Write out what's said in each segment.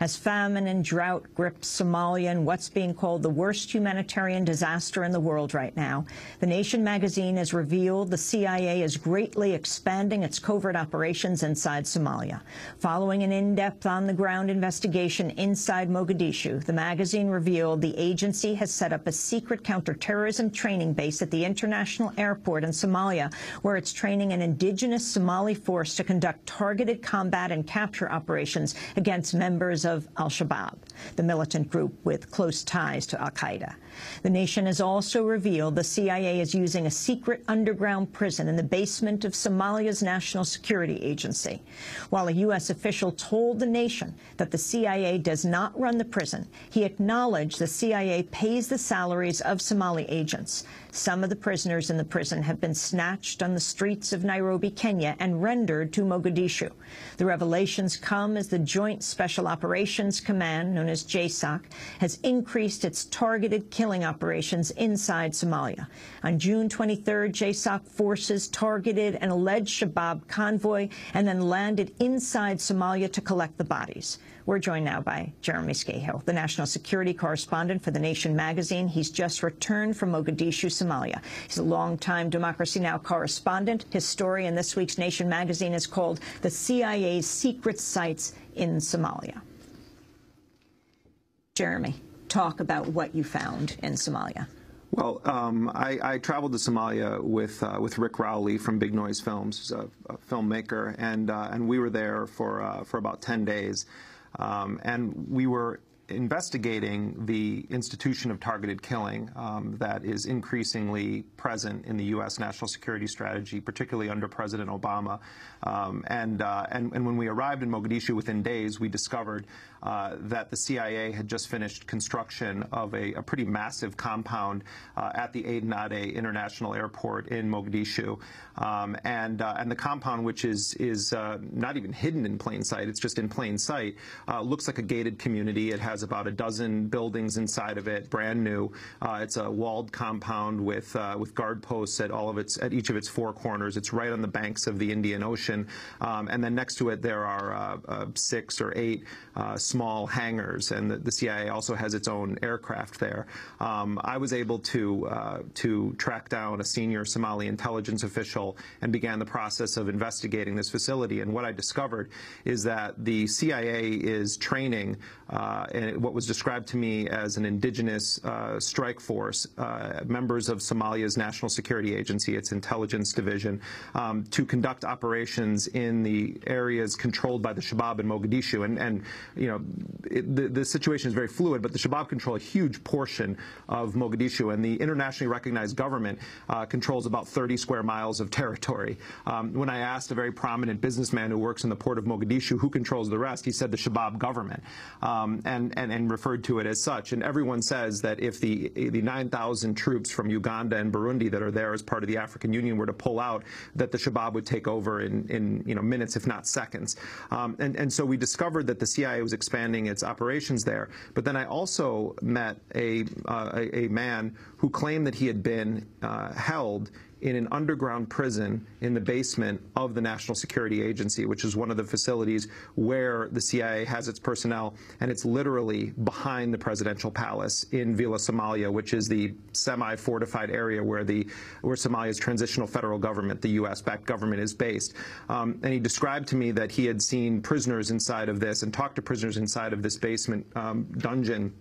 as famine and drought grip Somalia in what's being called the worst humanitarian disaster in the world right now. The Nation magazine has revealed the CIA is greatly expanding its covert operations inside Somalia. Following an in-depth on-the-ground investigation inside Mogadishu, the magazine revealed the agency has set up a secret counterterrorism training base at the international airport in Somalia, where it's training an indigenous Somali force to conduct targeted combat and capture operations against members of al-Shabaab, the militant group with close ties to al-Qaeda. The nation has also revealed the CIA is using a secret underground prison in the basement of Somalia's National Security Agency. While a U.S. official told the nation that the CIA does not run the prison, he acknowledged the CIA pays the salaries of Somali agents. Some of the prisoners in the prison have been snatched on the streets of Nairobi, Kenya, and rendered to Mogadishu. The revelations come as the Joint Special Operations Command, known as JSOC, has increased its targeted killing operations inside Somalia. On June 23rd, JSOC forces targeted an alleged Shabaab convoy and then landed inside Somalia to collect the bodies. We're joined now by Jeremy Scahill, the national security correspondent for The Nation magazine. He's just returned from Mogadishu, Somalia. He's a longtime Democracy Now! correspondent. His story in this week's Nation magazine is called The CIA's Secret Sites in Somalia. Jeremy, talk about what you found in Somalia. Well, um, I, I, traveled to Somalia with uh, with Rick Rowley from Big Noise Films, a, a filmmaker, and uh, and we were there for uh, for about ten days. Um, and we were investigating the institution of targeted killing um, that is increasingly present in the U.S. national security strategy, particularly under President Obama. Um, and, uh, and, and, when we arrived in Mogadishu within days, we discovered uh, that the CIA had just finished construction of a, a pretty massive compound uh, at the Aden Adde International Airport in Mogadishu. Um, and, uh, and the compound, which is, is uh, not even hidden in plain sight, it's just in plain sight, uh, looks like a gated community. It has about a dozen buildings inside of it, brand new. it's a walled compound with, with guard posts at all of its, at each of its four corners. It's right on the banks of the Indian Ocean. Um, and then next to it, there are six or eight small hangars, and the, the, CIA also has its own aircraft there. Um, I was able to uh, to track down a senior Somali intelligence official and began the process of investigating this facility. And what I discovered is that the CIA is training uh, what was described to me as an indigenous uh, strike force, uh, members of Somalia's National Security Agency, its intelligence division, um, to conduct operations in the areas controlled by the Shabab in Mogadishu. And, and you know, know, it, the, the situation is very fluid, but the Shabab control a huge portion of Mogadishu, and the internationally recognized government uh, controls about 30 square miles of territory. Um, when I asked a very prominent businessman who works in the port of Mogadishu who controls the rest, he said the Shabab government, um, and, and, and referred to it as such. And everyone says that if the, the 9,000 troops from Uganda and Burundi that are there as part of the African Union were to pull out, that the Shabab would take over in, in you know, minutes, if not seconds. Um, and, and so we discovered that the CIA was expanding its operations there. But then I also met a, uh, a, man who claimed that he had been uh, held in an underground prison in the basement of the National Security Agency, which is one of the facilities where the CIA has its personnel, and it's literally behind the presidential palace in Villa Somalia, which is the semi-fortified area where the where Somalia's transitional federal government, the U.S.-backed government, is based. Um, and he described to me that he had seen prisoners inside of this and talked to prisoners inside of this basement um, dungeon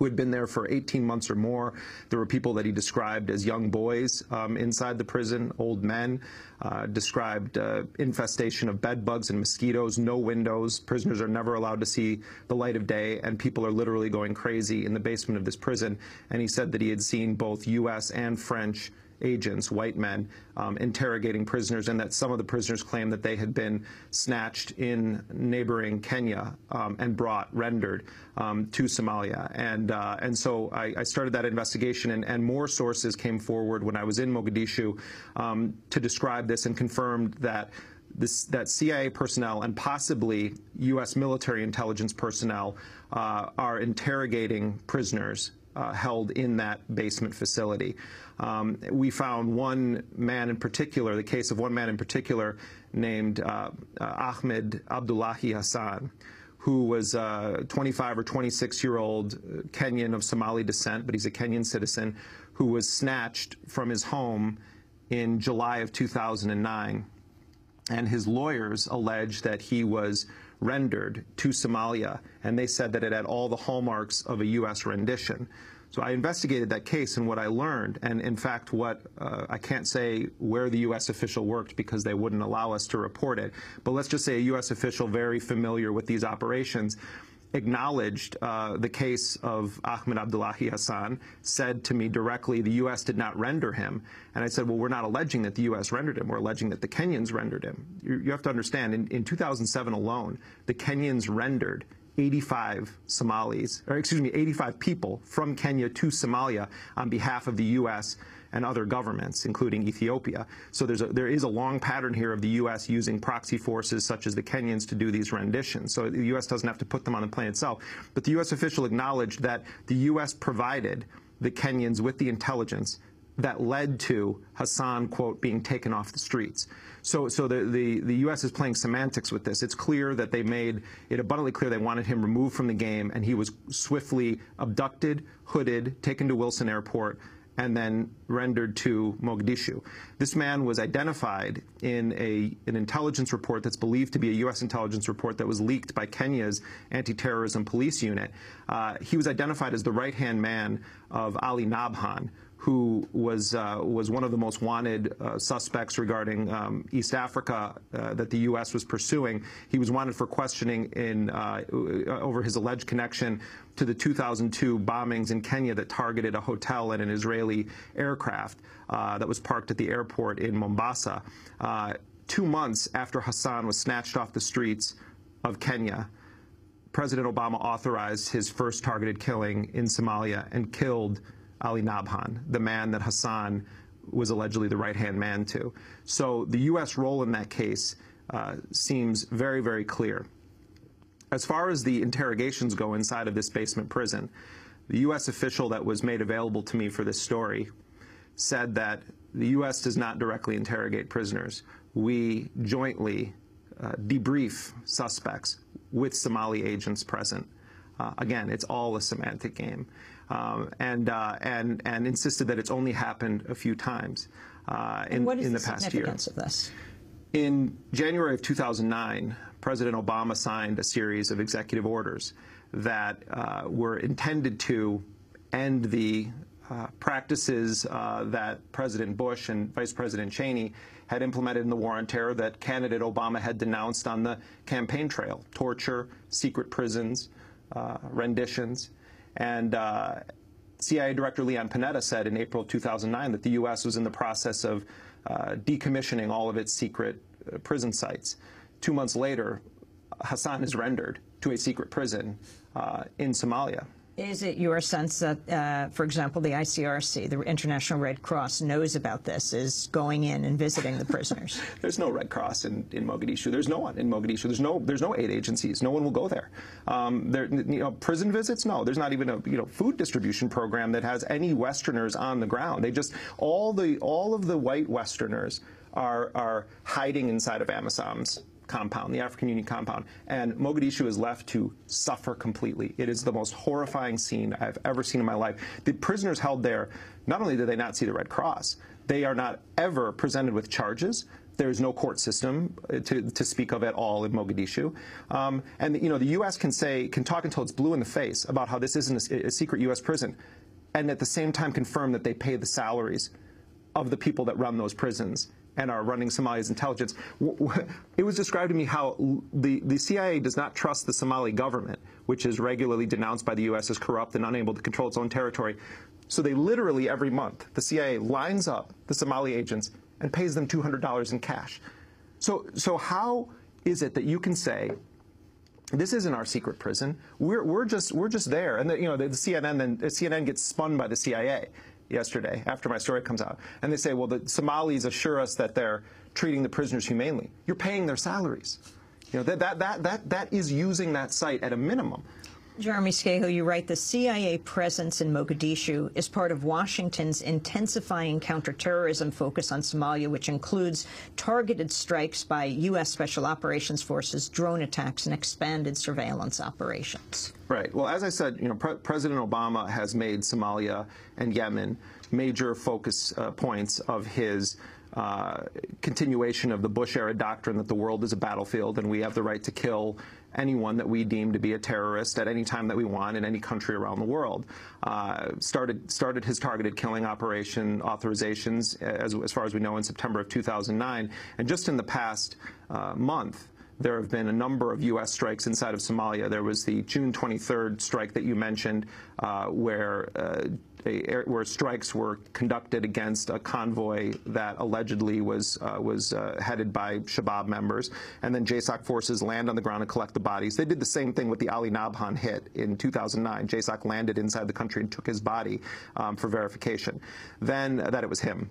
who had been there for 18 months or more. There were people that he described as young boys um, inside the prison, old men, uh, described uh, infestation of bed bugs and mosquitoes, no windows. Prisoners are never allowed to see the light of day, and people are literally going crazy in the basement of this prison. And he said that he had seen both U.S. and French agents, white men, um, interrogating prisoners, and that some of the prisoners claimed that they had been snatched in neighboring Kenya um, and brought, rendered um, to Somalia. And, uh, and so I, I, started that investigation, and, and, more sources came forward when I was in Mogadishu um, to describe this and confirmed that this, that CIA personnel and possibly U.S. military intelligence personnel uh, are interrogating prisoners uh, held in that basement facility. Um, we found one man in particular, the case of one man in particular named uh, uh, Ahmed Abdullahi Hassan, who was a 25 or 26 year old Kenyan of Somali descent, but he's a Kenyan citizen, who was snatched from his home in July of 2009. And his lawyers allege that he was rendered to Somalia, and they said that it had all the hallmarks of a U.S. rendition. So I investigated that case and what I learned, and in fact, what uh, I can't say where the U.S. official worked because they wouldn't allow us to report it, but let's just say a U.S. official very familiar with these operations acknowledged uh, the case of Ahmed Abdullahi Hassan, said to me directly, the U.S. did not render him. And I said, well, we're not alleging that the U.S. rendered him. We're alleging that the Kenyans rendered him. You, you have to understand, in, in 2007 alone, the Kenyans rendered 85 Somalis, or excuse me, 85 people from Kenya to Somalia on behalf of the U.S. and other governments, including Ethiopia. So there's a, there is a long pattern here of the U.S. using proxy forces such as the Kenyans to do these renditions. So the U.S. doesn't have to put them on the plane itself. But the U.S. official acknowledged that the U.S. provided the Kenyans with the intelligence that led to Hassan, quote, being taken off the streets. So, so the, the, the, U.S. is playing semantics with this. It's clear that they made it abundantly clear they wanted him removed from the game, and he was swiftly abducted, hooded, taken to Wilson Airport, and then rendered to Mogadishu. This man was identified in a, an intelligence report that's believed to be a U.S. intelligence report that was leaked by Kenya's anti-terrorism police unit. Uh, he was identified as the right-hand man of Ali Nabhan, who was uh, was one of the most wanted uh, suspects regarding um, East Africa uh, that the U.S. was pursuing. He was wanted for questioning in uh, over his alleged connection to the 2002 bombings in Kenya that targeted a hotel and an Israeli aircraft uh, that was parked at the airport in Mombasa. Uh, two months after Hassan was snatched off the streets of Kenya. President Obama authorized his first targeted killing in Somalia and killed Ali Nabhan, the man that Hassan was allegedly the right-hand man to. So the U.S. role in that case uh, seems very, very clear. As far as the interrogations go inside of this basement prison, the U.S. official that was made available to me for this story said that the U.S. does not directly interrogate prisoners. We jointly uh, debrief suspects with Somali agents present. Uh, again, it's all a semantic game um, and, uh, and, and insisted that it's only happened a few times uh, in, in the, the past year. Of this? In January of 2009, President Obama signed a series of executive orders that uh, were intended to end the uh, practices uh, that President Bush and Vice President Cheney had implemented in the war on terror that candidate Obama had denounced on the campaign trail torture, secret prisons, uh, renditions. And uh, CIA Director Leon Panetta said in April 2009 that the U.S. was in the process of uh, decommissioning all of its secret uh, prison sites. Two months later, Hassan is rendered to a secret prison uh, in Somalia. Is it your sense that, uh, for example, the ICRC, the International Red Cross, knows about this, is going in and visiting the prisoners? there's no Red Cross in, in Mogadishu. There's no one in Mogadishu. There's no there's no aid agencies. No one will go there. Um, there you know, prison visits? No. There's not even a you know food distribution program that has any Westerners on the ground. They just all the all of the white Westerners are are hiding inside of AMISOM's compound, the African Union compound, and Mogadishu is left to suffer completely. It is the most horrifying scene I've ever seen in my life. The prisoners held there, not only did they not see the Red Cross, they are not ever presented with charges. There's no court system uh, to, to speak of at all in Mogadishu. Um, and you know, the U.S. can say, can talk until it's blue in the face about how this isn't a, a secret U.S. prison, and at the same time confirm that they pay the salaries of the people that run those prisons and are running Somalia's intelligence. It was described to me how the, the CIA does not trust the Somali government, which is regularly denounced by the U.S. as corrupt and unable to control its own territory. So they literally every month, the CIA lines up the Somali agents and pays them $200 in cash. So, so how is it that you can say, this isn't our secret prison. We're, we're just we're just there, and the, you know the, the CNN then the CNN gets spun by the CIA yesterday after my story comes out. And they say, well, the Somalis assure us that they're treating the prisoners humanely. You're paying their salaries. You know, that, that, that, that, that is using that site at a minimum. Jeremy Scahill, you write the CIA presence in Mogadishu is part of Washington's intensifying counterterrorism focus on Somalia, which includes targeted strikes by U.S. Special Operations Forces, drone attacks, and expanded surveillance operations. Right. Well, as I said, you know, Pre President Obama has made Somalia and Yemen major focus uh, points of his uh, continuation of the Bush era doctrine that the world is a battlefield and we have the right to kill anyone that we deem to be a terrorist at any time that we want in any country around the world. Uh, started started his targeted killing operation authorizations as, as far as we know in September of 2009, and just in the past uh, month. There have been a number of U.S. strikes inside of Somalia. There was the June 23rd strike that you mentioned, uh, where uh, a, where strikes were conducted against a convoy that allegedly was uh, was uh, headed by Shabab members, and then JSOC forces land on the ground and collect the bodies. They did the same thing with the Ali Nabhan hit in 2009. JSOC landed inside the country and took his body um, for verification. Then that it was him.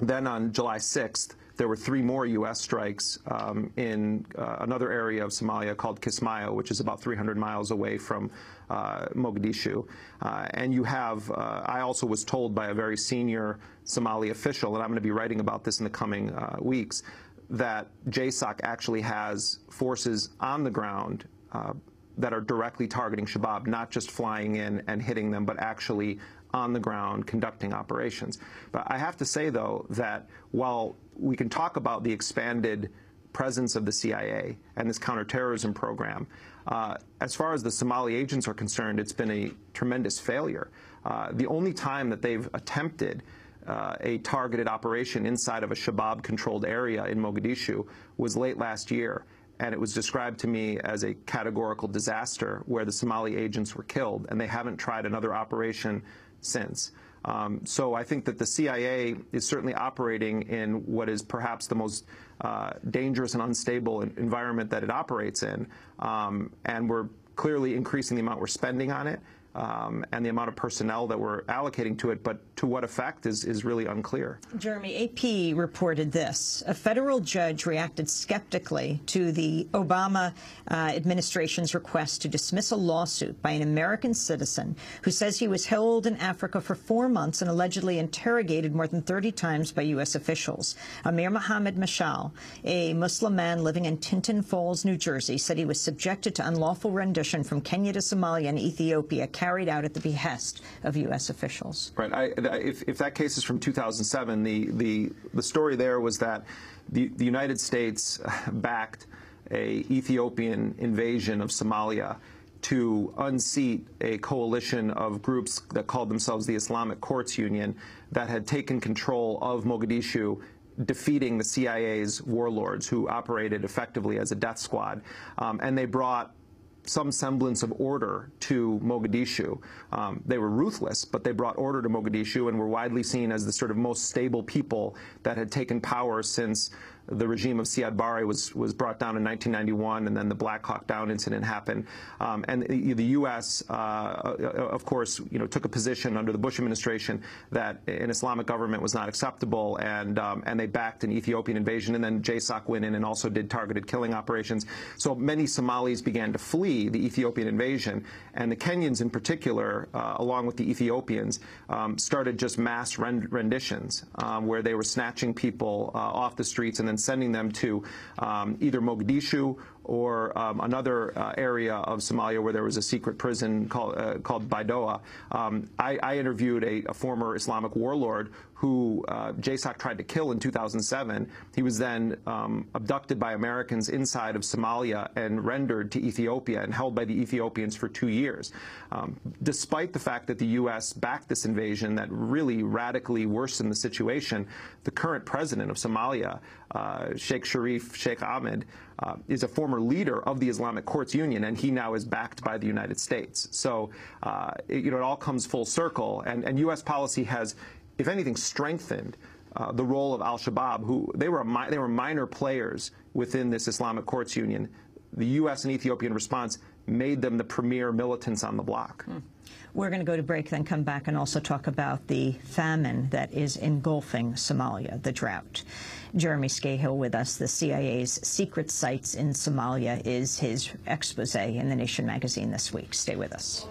Then on July 6th, there were three more U.S. strikes um, in uh, another area of Somalia called Kismayo, which is about 300 miles away from uh, Mogadishu. Uh, and you have, uh, I also was told by a very senior Somali official, and I'm going to be writing about this in the coming uh, weeks, that JSOC actually has forces on the ground uh, that are directly targeting Shabab, not just flying in and hitting them, but actually on the ground conducting operations. But I have to say, though, that while we can talk about the expanded presence of the CIA and this counterterrorism program, uh, as far as the Somali agents are concerned, it's been a tremendous failure. Uh, the only time that they've attempted uh, a targeted operation inside of a Shabab controlled area in Mogadishu was late last year and it was described to me as a categorical disaster where the Somali agents were killed, and they haven't tried another operation since. Um, so I think that the CIA is certainly operating in what is perhaps the most uh, dangerous and unstable environment that it operates in, um, and we're clearly increasing the amount we're spending on it um, and the amount of personnel that we're allocating to it, but to what effect is, is really unclear. Jeremy, AP reported this. A federal judge reacted skeptically to the Obama uh, administration's request to dismiss a lawsuit by an American citizen who says he was held in Africa for four months and allegedly interrogated more than 30 times by U.S. officials. Amir Mohammed Meshal, a Muslim man living in Tinton Falls, New Jersey, said he was subjected to unlawful rendition from Kenya to Somalia and Ethiopia carried out at the behest of U.S. officials. Right. I, if, if, that case is from 2007, the, the, the story there was that the, the United States backed a Ethiopian invasion of Somalia to unseat a coalition of groups that called themselves the Islamic Courts Union that had taken control of Mogadishu defeating the CIA's warlords who operated effectively as a death squad. Um, and they brought some semblance of order to Mogadishu. Um, they were ruthless, but they brought order to Mogadishu and were widely seen as the sort of most stable people that had taken power since the regime of Siad Barre was, was brought down in 1991, and then the Black Hawk Down incident happened. Um, and the, the U.S., uh, uh, of course, you know, took a position under the Bush administration that an Islamic government was not acceptable, and um, and they backed an Ethiopian invasion. And then JSOC went in and also did targeted killing operations. So many Somalis began to flee the Ethiopian invasion, and the Kenyans, in particular, uh, along with the Ethiopians, um, started just mass rend renditions um, where they were snatching people uh, off the streets and then sending them to um, either Mogadishu or um, another uh, area of Somalia where there was a secret prison called, uh, called Baidoa. Um, I, I, interviewed a, a, former Islamic warlord who uh, JSOC tried to kill in 2007. He was then um, abducted by Americans inside of Somalia and rendered to Ethiopia and held by the Ethiopians for two years. Um, despite the fact that the U.S. backed this invasion that really radically worsened the situation, the current president of Somalia, uh, Sheikh Sharif Sheikh Ahmed, uh, is a former leader of the Islamic Courts Union, and he now is backed by the United States. So, uh, it, you know, it all comes full circle, and, and U.S. policy has if anything, strengthened uh, the role of al-Shabaab, who they were they were minor players within this Islamic courts union. the U.S. and Ethiopian response made them the premier militants on the block. We're going to go to break, then come back and also talk about the famine that is engulfing Somalia, the drought. Jeremy Scahill with us. The CIA's secret sites in Somalia is his expose in The Nation magazine this week. Stay with us.